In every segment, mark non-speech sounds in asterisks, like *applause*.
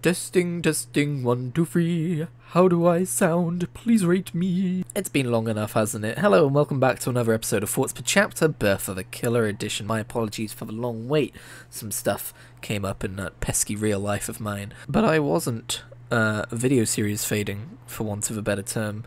Testing, testing, one, two, three. How do I sound? Please rate me. It's been long enough, hasn't it? Hello and welcome back to another episode of Thoughts per Chapter, Birth of the Killer Edition. My apologies for the long wait. Some stuff came up in that pesky real life of mine. But I wasn't uh, video series fading, for want of a better term.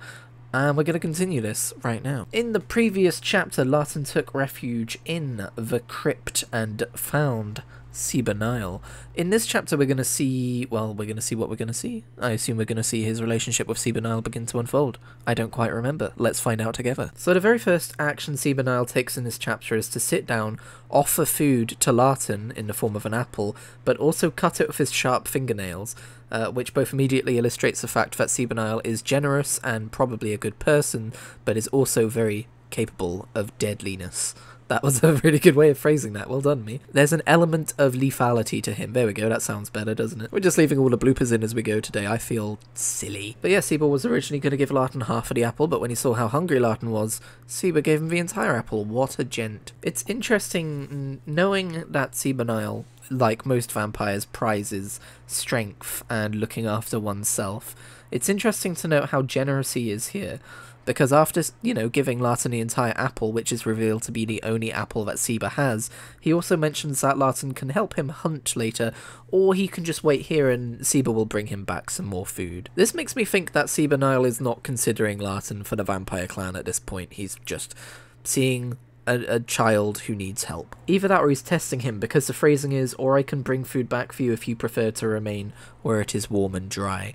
And we're going to continue this right now. In the previous chapter, Larten took refuge in the crypt and found Seba Nile. In this chapter, we're going to see, well, we're going to see what we're going to see. I assume we're going to see his relationship with Seba Nile begin to unfold. I don't quite remember. Let's find out together. So, the very first action Seba Nile takes in this chapter is to sit down, offer food to Larten in the form of an apple, but also cut it with his sharp fingernails. Uh, which both immediately illustrates the fact that Seba Nile is generous and probably a good person, but is also very capable of deadliness. That was *laughs* a really good way of phrasing that. Well done, me. There's an element of lethality to him. There we go. That sounds better, doesn't it? We're just leaving all the bloopers in as we go today. I feel silly. But yeah, Seba was originally going to give Larten half of the apple, but when he saw how hungry Larten was, Seba gave him the entire apple. What a gent. It's interesting knowing that Seba Nile, like most vampires, prizes strength and looking after oneself. It's interesting to note how generous he is here because after, you know, giving Larten the entire apple, which is revealed to be the only apple that Seba has, he also mentions that Larten can help him hunt later, or he can just wait here and Seba will bring him back some more food. This makes me think that Seba Nile is not considering Larten for the vampire clan at this point. He's just seeing a, a, child who needs help. Either that or he's testing him because the phrasing is, or I can bring food back for you if you prefer to remain where it is warm and dry.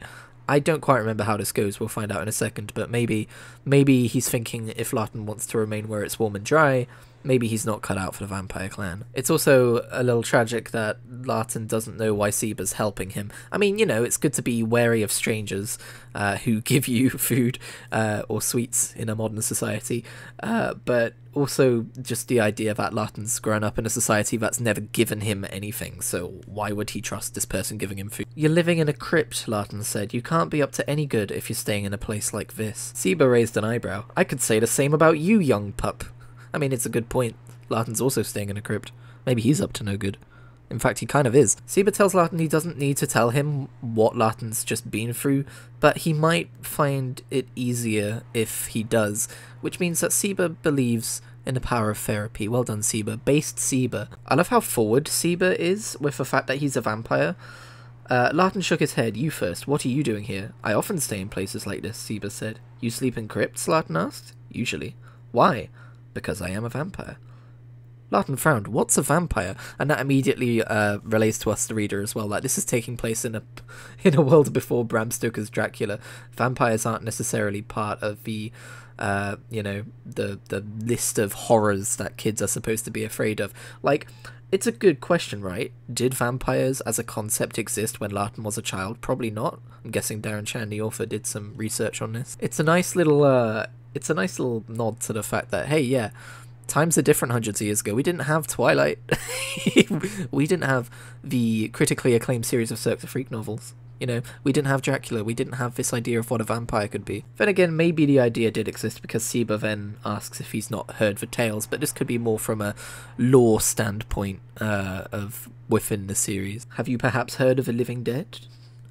I don't quite remember how this goes. We'll find out in a second. But maybe, maybe he's thinking if Larten wants to remain where it's warm and dry, maybe he's not cut out for the vampire clan. It's also a little tragic that Larten doesn't know why Seba's helping him. I mean, you know, it's good to be wary of strangers uh, who *laughs* give you food uh, or sweets in a modern society, uh, but also just the idea that Larten's grown up in a society that's never given him anything, so why would he trust this person giving him food? You're living in a crypt, Larten said. You can't be up to any good if you're staying in a place like this. Seba raised an eyebrow. I could say the same about you, young pup. I mean, it's a good point. Larten's also staying in a crypt. Maybe he's up to no good. In fact, he kind of is. Seba tells Larten he doesn't need to tell him what Larten's just been through, but he might find it easier if he does, which means that Seba believes in the power of therapy. Well done, Seba. Based Seba. I love how forward Seba is with the fact that he's a vampire. Uh, Larten shook his head. You first. What are you doing here? I often stay in places like this, Seba said. You sleep in crypts? Larten asked. Usually. Why? Because I am a vampire. Larten frowned. What's a vampire? And that immediately uh, relates to us, the reader, as well. Like this is taking place in a *laughs* in a world before Bram Stoker's Dracula. Vampires aren't necessarily part of the uh, you know the the list of horrors that kids are supposed to be afraid of. Like it's a good question, right? Did vampires as a concept exist when Larten was a child? Probably not. I'm guessing Darren Shan, the author, did some research on this. It's a nice little uh, it's a nice little nod to the fact that hey, yeah, times are different hundreds of years ago. We didn't have Twilight. *laughs* we didn't have the critically acclaimed series of Cirque du Freak novels. You know, we didn't have Dracula. We didn't have this idea of what a vampire could be. Then again, maybe the idea did exist because Seba then asks if he's not heard the tales, but this could be more from a lore standpoint uh, of within the series. Have you perhaps heard of a living dead?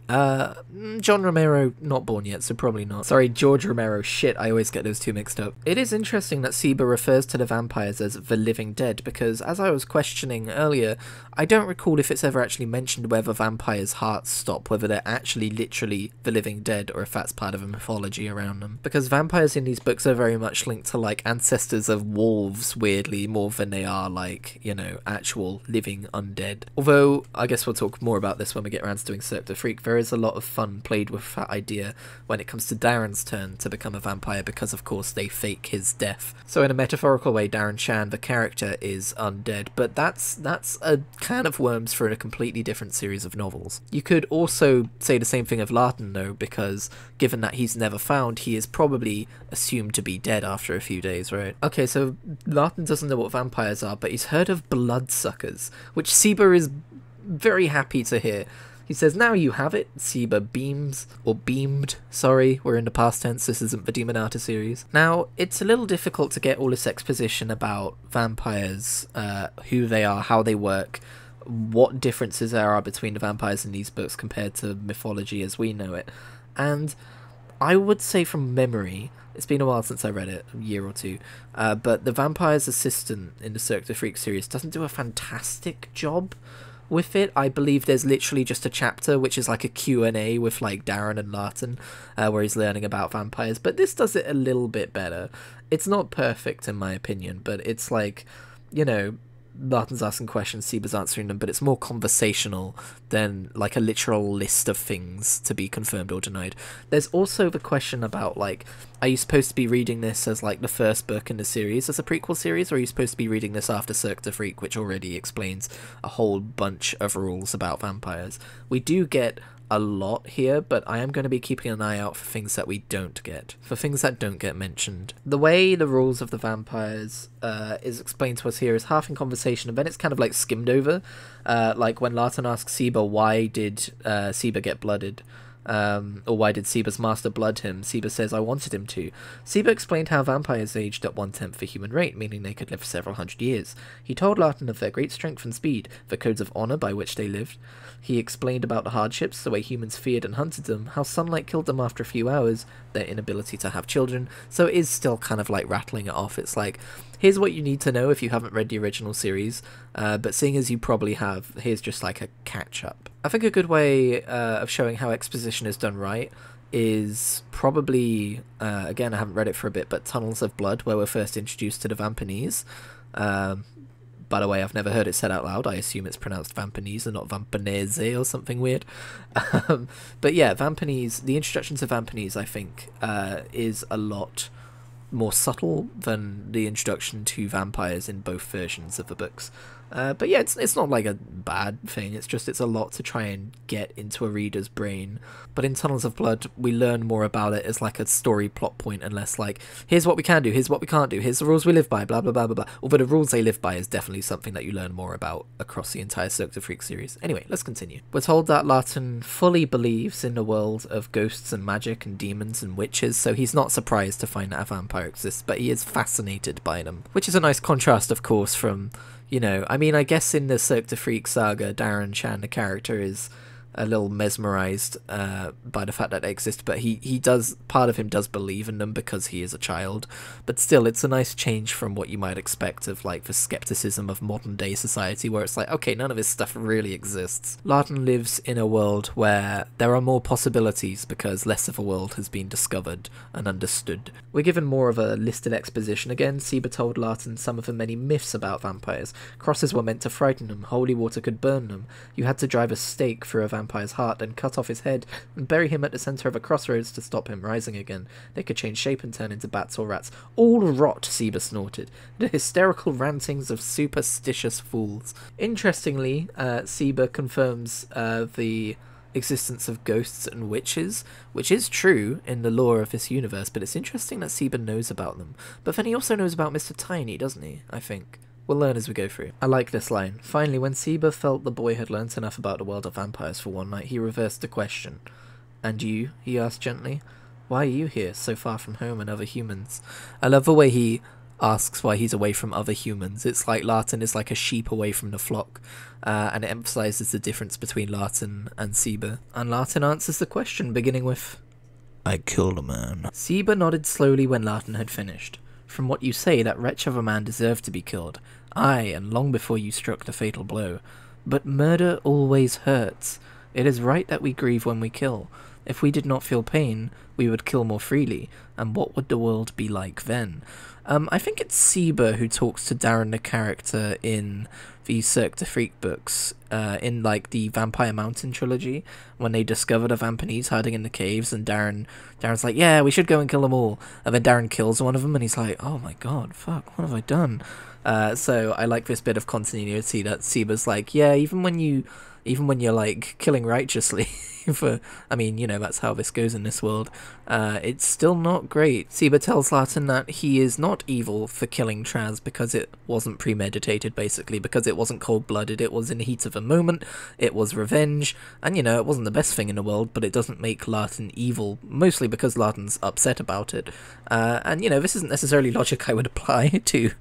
Uh, John Romero, not born yet, so probably not. Sorry, George Romero. Shit, I always get those two mixed up. It is interesting that Seba refers to the vampires as the living dead, because as I was questioning earlier, I don't recall if it's ever actually mentioned whether vampires' hearts stop, whether they're actually literally the living dead, or if that's part of a mythology around them. Because vampires in these books are very much linked to, like, ancestors of wolves, weirdly, more than they are, like, you know, actual living undead. Although, I guess we'll talk more about this when we get around to doing Cirque du Freak. There is a lot of fun played with that idea when it comes to Darren's turn to become a vampire because, of course, they fake his death. So, in a metaphorical way, Darren Shan, the character, is undead, but that's that's a can of worms for a completely different series of novels. You could also say the same thing of Larten, though, because given that he's never found, he is probably assumed to be dead after a few days, right? Okay, so Larten doesn't know what vampires are, but he's heard of bloodsuckers, which Seba is very happy to hear he says, Now you have it. Seba beams, or beamed, sorry, we're in the past tense, this isn't the Demonata series. Now, it's a little difficult to get all this exposition about vampires, uh, who they are, how they work, what differences there are between the vampires in these books compared to mythology as we know it. And I would say from memory, it's been a while since I read it, a year or two, uh, but the vampire's assistant in the Cirque du Freak series doesn't do a fantastic job with it. I believe there's literally just a chapter which is like a Q&A with like Darren and Larten uh, where he's learning about vampires, but this does it a little bit better. It's not perfect in my opinion, but it's like, you know, Larten's asking questions, Seba's answering them, but it's more conversational than like a literal list of things to be confirmed or denied. There's also the question about like, are you supposed to be reading this as like the first book in the series as a prequel series, or are you supposed to be reading this after Cirque du Freak, which already explains a whole bunch of rules about vampires? We do get a lot here, but I am going to be keeping an eye out for things that we don't get, for things that don't get mentioned. The way the rules of the vampires uh, is explained to us here is half in conversation, and then it's kind of like skimmed over. Uh, like when Larten asks Seba why did uh, Seba get blooded, um, or why did Seba's master blood him? Seba says, I wanted him to. Seba explained how vampires aged at one tenth the human rate, meaning they could live for several hundred years. He told Larten of their great strength and speed, the codes of honor by which they lived. He explained about the hardships, the way humans feared and hunted them, how sunlight killed them after a few hours, their inability to have children. So it is still kind of like rattling it off. It's like, here's what you need to know if you haven't read the original series, uh, but seeing as you probably have, here's just like a catch up. I think a good way uh, of showing how exposition is done right is probably, uh, again, I haven't read it for a bit, but Tunnels of Blood, where we're first introduced to the Vampaneze. Um, by the way, I've never heard it said out loud. I assume it's pronounced Vampaneze and not Vampaneze or something weird. *laughs* Um, but yeah, Vampaneze, the introduction to Vampaneze, I think, uh, is a lot more subtle than the introduction to vampires in both versions of the books. Uh, but yeah, it's it's not like a bad thing. It's just it's a lot to try and get into a reader's brain. But in Tunnels of Blood, we learn more about it as like a story plot point, and less like here's what we can do, here's what we can't do, here's the rules we live by, blah blah blah blah blah. Although the rules they live by is definitely something that you learn more about across the entire Cirque du Freak series. Anyway, let's continue. We're told that Larten fully believes in the world of ghosts and magic and demons and witches, so he's not surprised to find that a vampire exists, but he is fascinated by them, which is a nice contrast, of course, from you know, I mean, I guess in the Cirque du Freak saga, Darren Shan, the character, is a little mesmerized uh, by the fact that they exist, but he, he does, part of him does believe in them because he is a child. But still, it's a nice change from what you might expect of like the skepticism of modern day society, where it's like, okay, none of this stuff really exists. Larten lives in a world where there are more possibilities because less of a world has been discovered and understood. We're given more of a listed exposition again. Seba told Larten some of the many myths about vampires. Crosses were meant to frighten them, holy water could burn them. You had to drive a stake through a vampire vampire's heart, then cut off his head and bury him at the centre of a crossroads to stop him rising again. They could change shape and turn into bats or rats. All rot, Seba snorted. The hysterical rantings of superstitious fools. Interestingly, uh, Seba confirms uh, the existence of ghosts and witches, which is true in the lore of this universe, but it's interesting that Seba knows about them. But then he also knows about Mr. Tiny, doesn't he? I think. We'll learn as we go through. I like this line. Finally, when Seba felt the boy had learnt enough about the world of vampires for one night, he reversed the question. And you? he asked gently. Why are you here, so far from home and other humans? I love the way he asks why he's away from other humans. It's like Larten is like a sheep away from the flock, uh, and it emphasizes the difference between Larten and Seba. And Larten answers the question, beginning with, I killed a man. Seba nodded slowly when Larten had finished. From what you say, that wretch of a man deserved to be killed. Aye, and long before you struck the fatal blow. But murder always hurts. It is right that we grieve when we kill. If we did not feel pain, we would kill more freely, and what would the world be like then? Um, I think it's Seba who talks to Darren the character in the Cirque du Freak books, uh, in like the Vampire Mountain trilogy, when they discover the Vampaneze hiding in the caves, and Darren, Darren's like, "Yeah, we should go and kill them all," and then Darren kills one of them, and he's like, "Oh my god, fuck, what have I done?" Uh, so I like this bit of continuity that Seba's like, "Yeah, even when you, even when you're like killing righteously, *laughs* for, I mean, you know, that's how this goes in this world. Uh, it's still not great. Seba tells Larten that he is not evil for killing Traz because it wasn't premeditated, basically, because it wasn't cold blooded, it was in the heat of a moment, it was revenge, and you know, it wasn't the best thing in the world, but it doesn't make Larten evil, mostly because Larten's upset about it. Uh, and you know, this isn't necessarily logic I would *laughs* apply to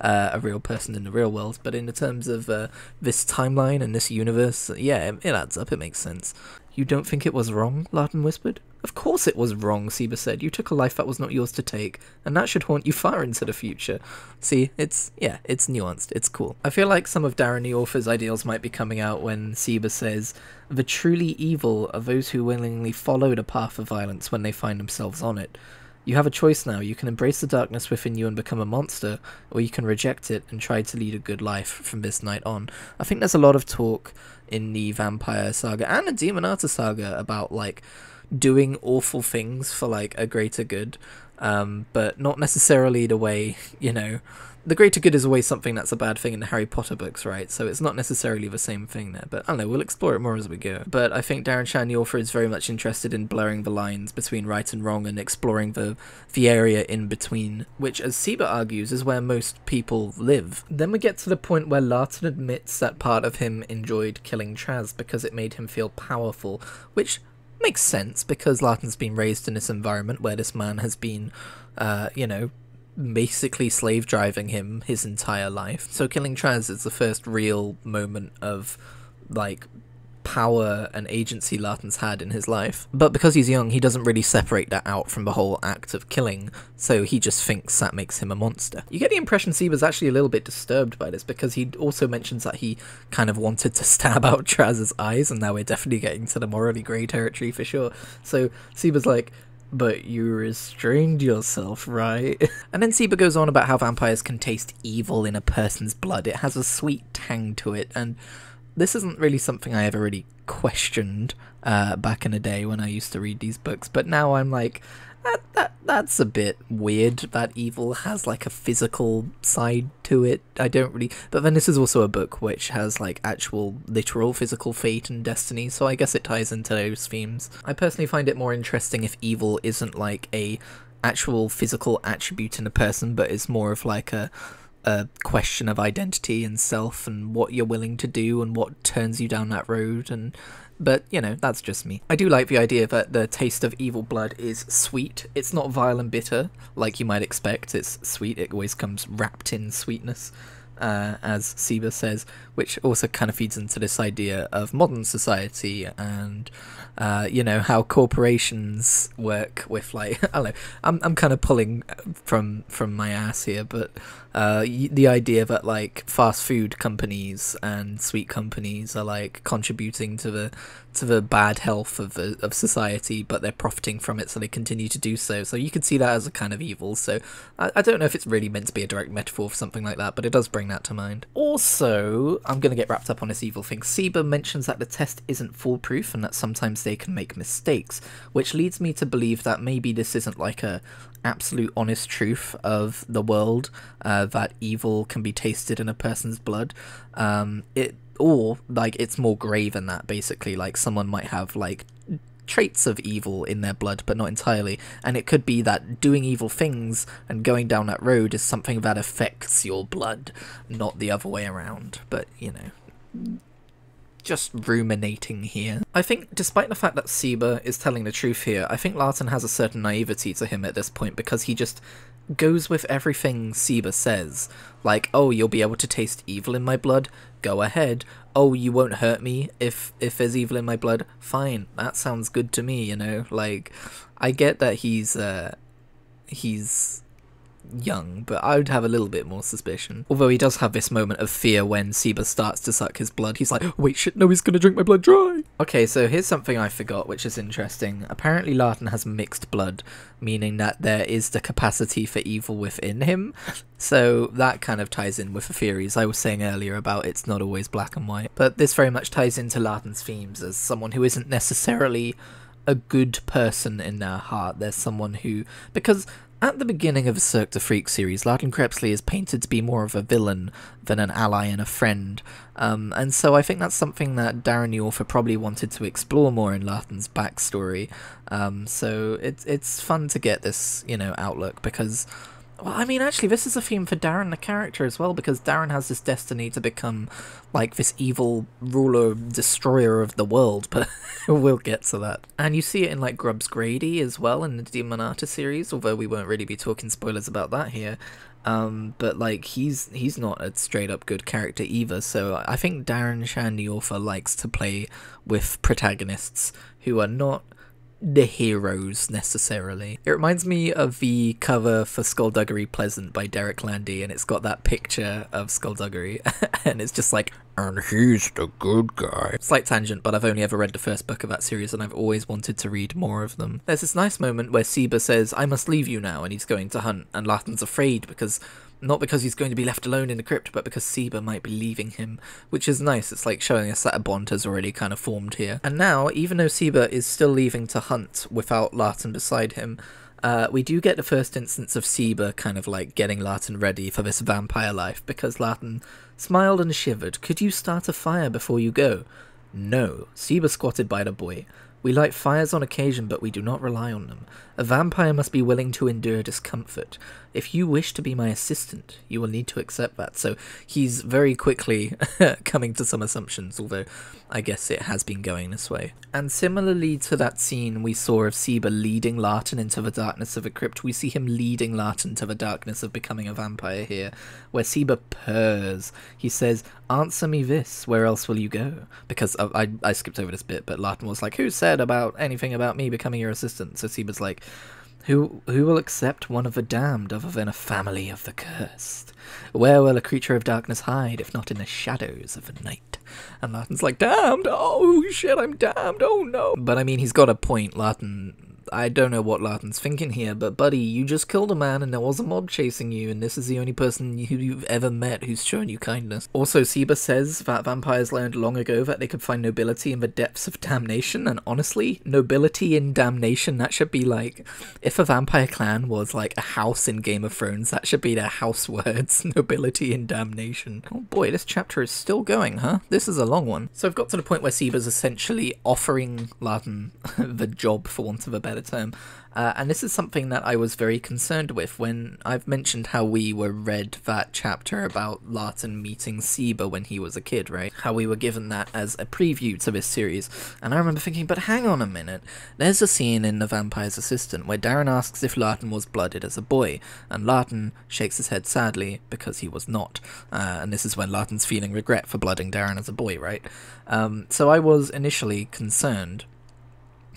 uh, a real person in the real world, but in the terms of uh, this timeline and this universe, yeah, it, it adds up, it makes sense. You don't think it was wrong? Larten whispered. Of course it was wrong, Seba said. You took a life that was not yours to take, and that should haunt you far into the future. See, it's, yeah, it's nuanced. It's cool. I feel like some of Darren the author's ideals might be coming out when Seba says, The truly evil are those who willingly follow the path of violence when they find themselves on it. You have a choice now. You can embrace the darkness within you and become a monster, or you can reject it and try to lead a good life from this night on. I think there's a lot of talk in the Vampire Saga and the Demonata Saga about like doing awful things for like a greater good, um, but not necessarily the way *laughs* you know the greater good is always something that's a bad thing in the Harry Potter books, right? So it's not necessarily the same thing there. But I don't know, we'll explore it more as we go. But I think Darren Shan, the author, is very much interested in blurring the lines between right and wrong and exploring the the area in between, which, as Seba argues, is where most people live. Then we get to the point where Larten admits that part of him enjoyed killing Traz because it made him feel powerful, which makes sense because Larten's been raised in this environment where this man has been, uh, you know, basically slave driving him his entire life. So killing Traz is the first real moment of like power and agency Larten's had in his life. But because he's young, he doesn't really separate that out from the whole act of killing, so he just thinks that makes him a monster. You get the impression Seba's actually a little bit disturbed by this because he also mentions that he kind of wanted to *laughs* stab out Traz's eyes, and now we're definitely getting to the morally grey territory for sure. So Seba's like, but you restrained yourself, right? *laughs* and then Seba goes on about how vampires can taste evil in a person's blood. It has a sweet tang to it, and this isn't really something I ever really questioned uh, back in the day when I used to read these books, but now I'm like, that, that that's a bit weird that evil has like a physical side to it. I don't really but then this is also a book which has like actual literal physical fate and destiny so i guess it ties into those themes. I personally find it more interesting if evil isn't like a actual physical attribute in a person but is more of like a a question of identity and self and what you're willing to do and what turns you down that road and but, you know, that's just me. I do like the idea that the taste of evil blood is sweet. It's not vile and bitter, like you might expect. It's sweet. It always comes wrapped in sweetness, uh, as Seba says, which also kind of feeds into this idea of modern society and, uh, you know, how corporations work with, like, I don't know, I'm, I'm kind of pulling from, from my ass here, but uh, the idea that like fast food companies and sweet companies are like contributing to the to the bad health of the, of society, but they're profiting from it, so they continue to do so. So you could see that as a kind of evil. So I, I don't know if it's really meant to be a direct metaphor for something like that, but it does bring that to mind. Also, I'm going to get wrapped up on this evil thing. Seba mentions that the test isn't foolproof and that sometimes they can make mistakes, which leads me to believe that maybe this isn't like a absolute honest truth of the world uh, that evil can be tasted in a person's blood. Um, it or like it's more grey than that basically like someone might have like traits of evil in their blood but not entirely and it could be that doing evil things and going down that road is something that affects your blood not the other way around but you know just ruminating here. I think, despite the fact that Seba is telling the truth here, I think Larten has a certain naivety to him at this point because he just goes with everything Seba says. Like, oh, you'll be able to taste evil in my blood? Go ahead. Oh, you won't hurt me if if there's evil in my blood? Fine, that sounds good to me, you know? Like, I get that he's, uh, he's young, but I would have a little bit more suspicion. Although he does have this moment of fear when Seba starts to suck his blood. He's like, wait, shit, no, he's gonna drink my blood dry. Okay, so here's something I forgot, which is interesting. Apparently Larten has mixed blood, meaning that there is the capacity for evil within him. So that kind of ties in with the theories I was saying earlier about it's not always black and white. But this very much ties into Larten's themes as someone who isn't necessarily a good person in their heart. There's someone who because at the beginning of the Cirque du Freak series, Larten Crepsley is painted to be more of a villain than an ally and a friend. Um, and so I think that's something that Darren author probably wanted to explore more in Larten's backstory. Um, so it's it's fun to get this, you know, outlook because well, I mean, actually, this is a theme for Darren the character as well, because Darren has this destiny to become, like, this evil ruler, destroyer of the world, *laughs* but we'll get to that. And you see it in, like, Grubbs Grady as well in the Demonata series, although we won't really be talking spoilers about that here. Um, but, like, he's he's not a straight-up good character either, so I think Darren Shan, the author, likes to play with protagonists who are not the heroes necessarily. It reminds me of the cover for Skullduggery Pleasant by Derek Landy, and it's got that picture of Skullduggery, *laughs* and it's just like, and he's the good guy. Slight tangent, but I've only ever read the first book of that series, and I've always wanted to read more of them. There's this nice moment where Seba says, I must leave you now, and he's going to hunt, and Larten's afraid because not because he's going to be left alone in the crypt, but because Seba might be leaving him, which is nice. It's like showing us that a bond has already kind of formed here. And now, even though Seba is still leaving to hunt without Larten beside him, uh, we do get the first instance of Seba kind of like getting Larten ready for this vampire life because Larten smiled and shivered. Could you start a fire before you go? No. Seba squatted by the boy. We light fires on occasion, but we do not rely on them. A vampire must be willing to endure discomfort. If you wish to be my assistant, you will need to accept that. So he's very quickly *laughs* coming to some assumptions, although I guess it has been going this way. And similarly to that scene we saw of Seba leading Larten into the darkness of a crypt, we see him leading Larten to the darkness of becoming a vampire here, where Seba purrs. He says, Answer me this, where else will you go? Because I, I, I skipped over this bit, but Larten was like, Who said about anything about me becoming your assistant? So Seba's like, who who will accept one of the damned other than a family of the cursed? Where will a creature of darkness hide if not in the shadows of the night? And Larten's like, damned! Oh shit, I'm damned! Oh no! But I mean, he's got a point. Larten I don't know what Larten's thinking here, but buddy, you just killed a man and there was a mob chasing you, and this is the only person who you've ever met who's shown you kindness. Also, Seba says that vampires learned long ago that they could find nobility in the depths of damnation, and honestly, nobility in damnation, that should be like, if a vampire clan was like a house in Game of Thrones, that should be their house *laughs* words, nobility in damnation. Oh boy, this chapter is still going, huh? This is a long one. So I've got to the point where Seba's essentially offering Larten *laughs* the job, for want of a better better term. Uh, and this is something that I was very concerned with when I've mentioned how we were read that chapter about Larten meeting Seba when he was a kid, right? How we were given that as a preview to this series. And I remember thinking, but hang on a minute. There's a scene in The Vampire's Assistant where Darren asks if Larten was blooded as a boy, and Larten shakes his head sadly because he was not. Uh, and this is when Larten's feeling regret for blooding Darren as a boy, right? Um, so I was initially concerned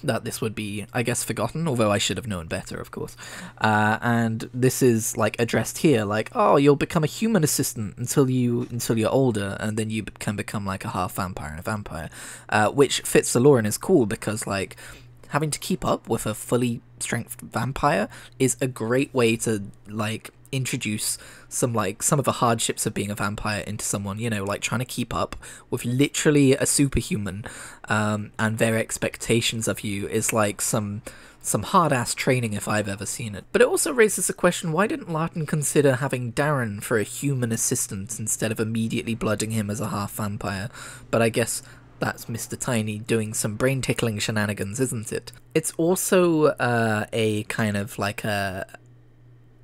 that this would be, I guess, forgotten, although I should have known better, of course. Uh, and this is like addressed here, like, oh, you'll become a human assistant until you until you're older, and then you can become like a half vampire and a vampire, uh, which fits the lore and is cool because like having to keep up with a fully strength vampire is a great way to like introduce some like some of the hardships of being a vampire into someone you know like trying to keep up with literally a superhuman um, and their expectations of you is like some some hard ass training if I've ever seen it. But it also raises the question why didn't Larten consider having Darren for a human assistant instead of immediately blooding him as a half vampire? But I guess that's Mr. Tiny doing some brain tickling shenanigans, isn't it? It's also uh, a kind of like a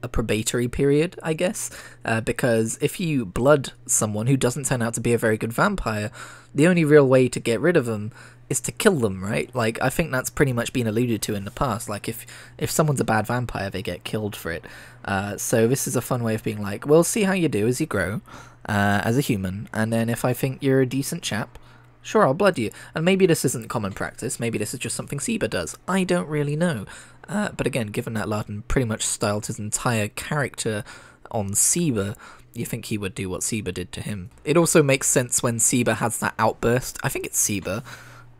a probatory period, I guess, uh, because if you blood someone who doesn't turn out to be a very good vampire, the only real way to get rid of them is to kill them, right? Like I think that's pretty much been alluded to in the past. Like if if someone's a bad vampire, they get killed for it. Uh, so this is a fun way of being like, we'll see how you do as you grow uh, as a human, and then if I think you're a decent chap, Sure, I'll blood you. And maybe this isn't common practice, maybe this is just something Seba does. I don't really know. Uh, but again, given that Larten pretty much styled his entire character on Seba, you think he would do what Seba did to him. It also makes sense when Seba has that outburst. I think it's Seba.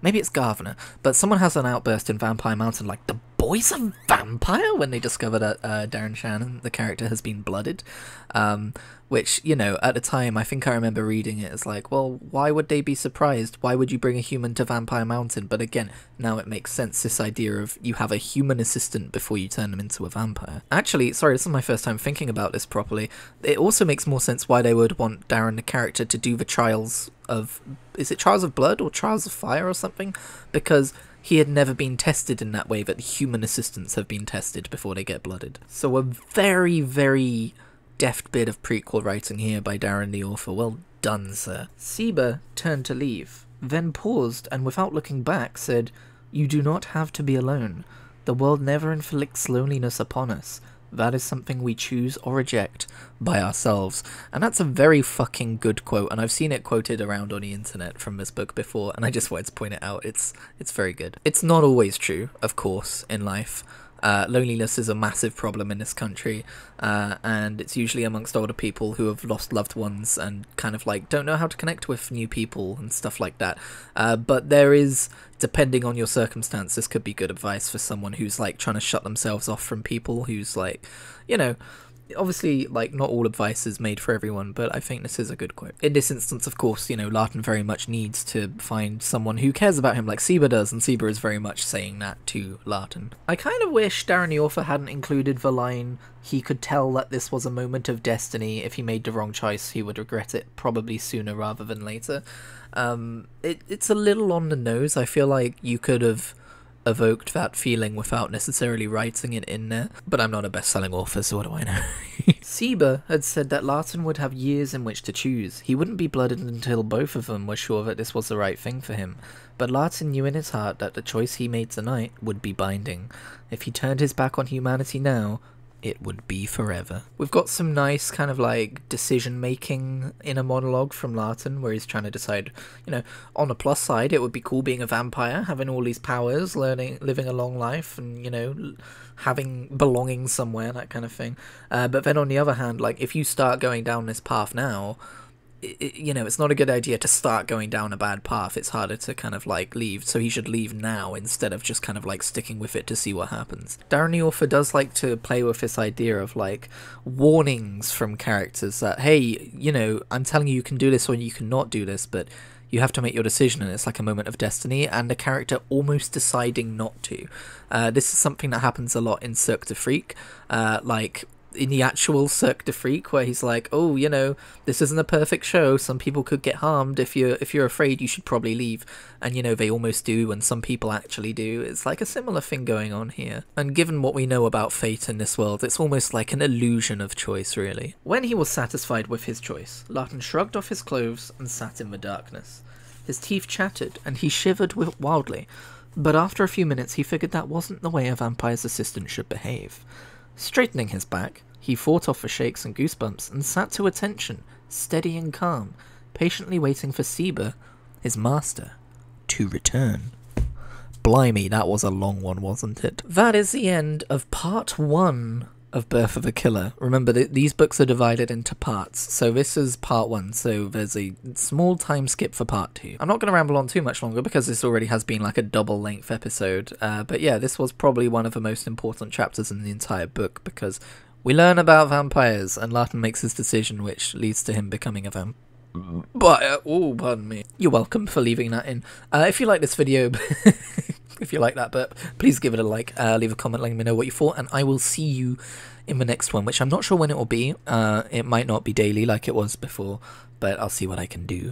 Maybe it's Gavner. But someone has an outburst in Vampire Mountain like, the boy's a vampire when they discover that uh, Darren Shannon, the character, has been blooded. Um, which, you know, at the time, I think I remember reading it as like, well, why would they be surprised? Why would you bring a human to Vampire Mountain? But again, now it makes sense this idea of you have a human assistant before you turn them into a vampire. Actually, sorry, this is my first time thinking about this properly. It also makes more sense why they would want Darren, the character, to do the trials of. Is it Trials of Blood or Trials of Fire or something? Because he had never been tested in that way that human assistants have been tested before they get blooded. So a very, very deft bit of prequel writing here by Darren the author. Well done, sir. Seba turned to leave, then paused and without looking back said, You do not have to be alone. The world never inflicts loneliness upon us. That is something we choose or reject by ourselves. And that's a very fucking good quote, and I've seen it quoted around on the internet from this book before, and I just wanted to point it out. It's it's very good. It's not always true, of course, in life. Uh, loneliness is a massive problem in this country, uh, and it's usually amongst older people who have lost loved ones and kind of like don't know how to connect with new people and stuff like that. Uh, but there is, depending on your circumstances, this could be good advice for someone who's like trying to shut themselves off from people, who's like, you know, obviously, like, not all advice is made for everyone, but I think this is a good quote. In this instance, of course, you know, Larten very much needs to find someone who cares about him like Seba does, and Seba is very much saying that to Larten. I kind of wish Darren the author hadn't included the line, he could tell that this was a moment of destiny. If he made the wrong choice, he would regret it probably sooner rather than later. Um, it, it's a little on the nose. I feel like you could have evoked that feeling without necessarily writing it in there. But I'm not a best-selling author, so what do I know? *laughs* Seba had said that Larten would have years in which to choose. He wouldn't be blooded until both of them were sure that this was the right thing for him. But Larten knew in his heart that the choice he made tonight would be binding. If he turned his back on humanity now, it would be forever. We've got some nice kind of like decision making in a monologue from Larten where he's trying to decide, you know, on the plus side, it would be cool being a vampire, having all these powers, learning, living a long life, and, you know, having belonging somewhere, that kind of thing. Uh, but then on the other hand, like, if you start going down this path now, it, you know, it's not a good idea to start going down a bad path. It's harder to kind of like leave, so he should leave now instead of just kind of like sticking with it to see what happens. Darren the author does like to play with this idea of like warnings from characters that, hey, you know, I'm telling you you can do this or you cannot do this, but you have to make your decision and it's like a moment of destiny and the character almost deciding not to. Uh, this is something that happens a lot in Cirque du Freak. Uh, like in the actual Cirque du Freak, where he's like, "Oh, you know, this isn't a perfect show. Some people could get harmed. If you're if you're afraid, you should probably leave." And you know, they almost do, and some people actually do. It's like a similar thing going on here. And given what we know about fate in this world, it's almost like an illusion of choice, really. When he was satisfied with his choice, Larten shrugged off his clothes and sat in the darkness. His teeth chattered, and he shivered wildly. But after a few minutes, he figured that wasn't the way a vampire's assistant should behave. Straightening his back, he fought off the shakes and goosebumps and sat to attention, steady and calm, patiently waiting for Seba, his master, to return. Blimey, that was a long one, wasn't it? That is the end of part one of Birth of a Killer. Remember, th these books are divided into parts, so this is part one, so there's a small time skip for part two. I'm not going to ramble on too much longer because this already has been like a double length episode, uh, but yeah, this was probably one of the most important chapters in the entire book because we learn about vampires, and Larten makes his decision, which leads to him becoming a vampire. But oh, pardon me. You're welcome for leaving that in. Uh, if you like this video, *laughs* if you like that but please give it a like, uh, leave a comment letting me know what you thought, and I will see you in the next one, which I'm not sure when it will be. Uh, it might not be daily like it was before, but I'll see what I can do.